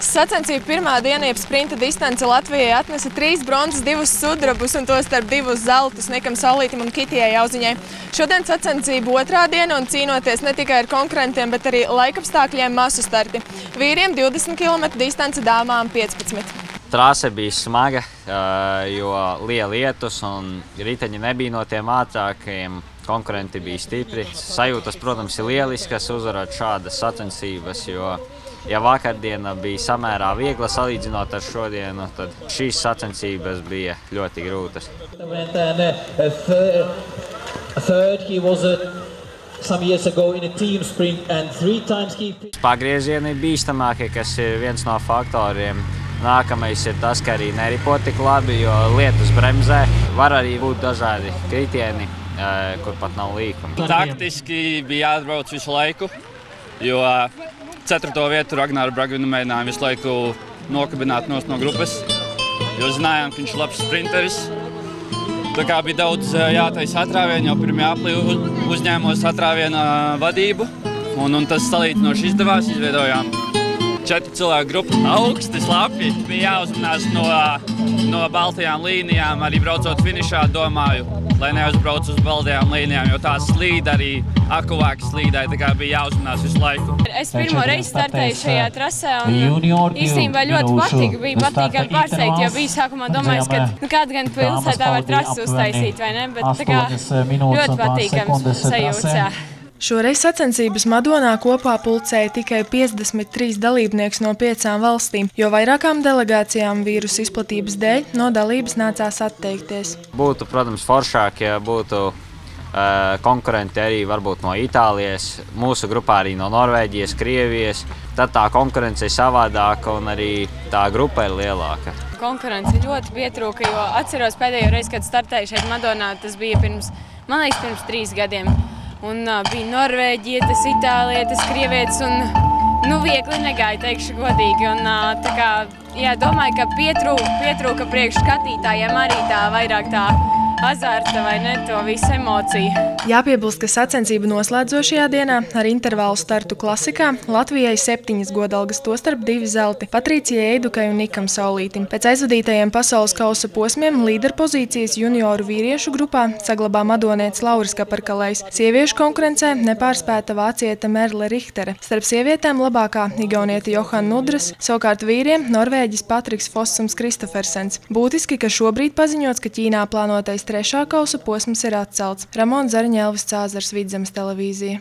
Sacensību pirmā diena, jeb sprinta distance Latvijai atnesa trīs bronzas, divus sudrabus un to starp divus zeltus Nikam Saulītim un Kitijai Jauziņai. Šodien sacensību otrā diena un cīnoties ne tikai ar konkurentiem, bet arī laikapstākļiem masu starti. Vīriem 20 km distance, dāmām 15. Trase bija smaga, jo liela lietus un riteņi nebija no tiem ātrākajiem. Konkurenti bija stipri. Sajūtas, protams, ir lieliskas uzvarot šādas sacensības, jo ja vakardiena bija samērā viegla salīdzinot ar šodienu, tad šīs sacensības bija ļoti grūtas. Pagriezieni ir bīstamākie, kas ir viens no faktoriem. Nākamais ir tas, ka arī neripo tik labi, jo lietus bremzē. Var arī būt dažādi kritieni, kur pat nav līkumi. Taktiski bija jāatbrauc visu laiku, jo ceturto vietu Ragnāru Bragvinu mēģinājām visu laiku nokabināt no grupas, jo zinājām, ka viņš ir labs sprinteris. Tā kā bija daudz jātaisa atrāvienu, jau pirmajā aplī uzņēmos atrāviena vadību, un, un tas salīdzinoši izdevās, izveidojām četru cilvēku grupu. Augsti, slapji, bija jāuzmanās no, no baltajām līnijām, arī braucot finišā, domāju, lai neuzbrauc uz baldajām līnijām, jo tās slīd arī akuvāki slīdēja, tā kā bija jāuzmanās visu laiku. Es pirmo reizi startēju šajā trasē un īstenībā ļoti patika, bija patīkami pārsteigt, jo bija sākumā domājis, ka nu, kāda gan pilsētā var trases uztaisīt, vai ne, bet tā kā ļoti patīkams sajūts. Šoreiz sacensības Madonā kopā pulcēja tikai 53 dalībnieks no piecām valstīm, jo vairākām delegācijām vīrusu izplatības dēļ no dalības nācās atteikties. Būtu, protams, foršāk, ja būtu konkurenti arī varbūt no Itālijas, mūsu grupā arī no Norvēģijas, Krievijas. Tad tā konkurence ir savādāka un arī tā grupa ir lielāka. Konkurence ļoti pietrūka, jo atceros pēdējo reizi, kad startēju šeit Madonā, tas bija pirms, man liekas, pirms trīs gadiem. Un uh, bija norvēģietis, itālietis, krievietis un nu, viegli negāja, teikšu godīgi. Un, uh, tā kā, jā, domāju, ka pietrūka, pietrūka priekš skatītājiem arī tā vairāk tā azarta vai ne to visu emociju. Jāpiebilst, ka sacensību noslēdzošajā dienā ar intervālu startu klasikā Latvijai septiņas godalgas, tostarp divi zelti – Patricijai Eidukai un Nikam Saulītim. Pēc aizvadītajiem pasaules kausa posmiem līderpozīcijas junioru vīriešu grupā saglabā madonietis Lauris Kaparkalējs. Sieviešu konkurencē nepārspēta vācieta Merle Richtere. Starp sievietēm labākā igaunieta Johanna Nudras, savukārt vīriem Norvēģis Patriks Fossums Kristofersens. Būtiski, ka šobrīd paziņots, ka Ķīnā plānotais trešā kausa posms ir atcelts. Ramons Zariņa, Elvis Cāzars, Vidzemes televīzija.